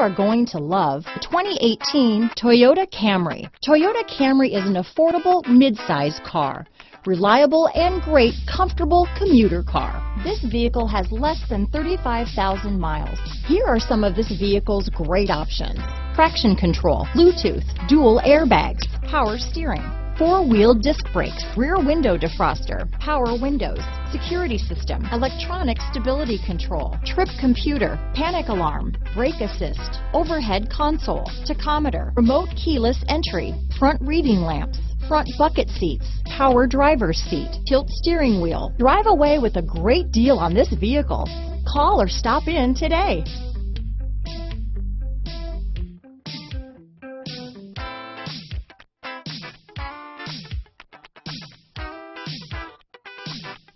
are going to love the 2018 Toyota Camry. Toyota Camry is an affordable mid-size car. Reliable and great comfortable commuter car. This vehicle has less than 35,000 miles. Here are some of this vehicle's great options. Traction control, Bluetooth, dual airbags, power steering, four-wheel disc brakes, rear window defroster, power windows, security system, electronic stability control, trip computer, panic alarm, brake assist, overhead console, tachometer, remote keyless entry, front reading lamps, front bucket seats, power driver's seat, tilt steering wheel. Drive away with a great deal on this vehicle. Call or stop in today. Thank you.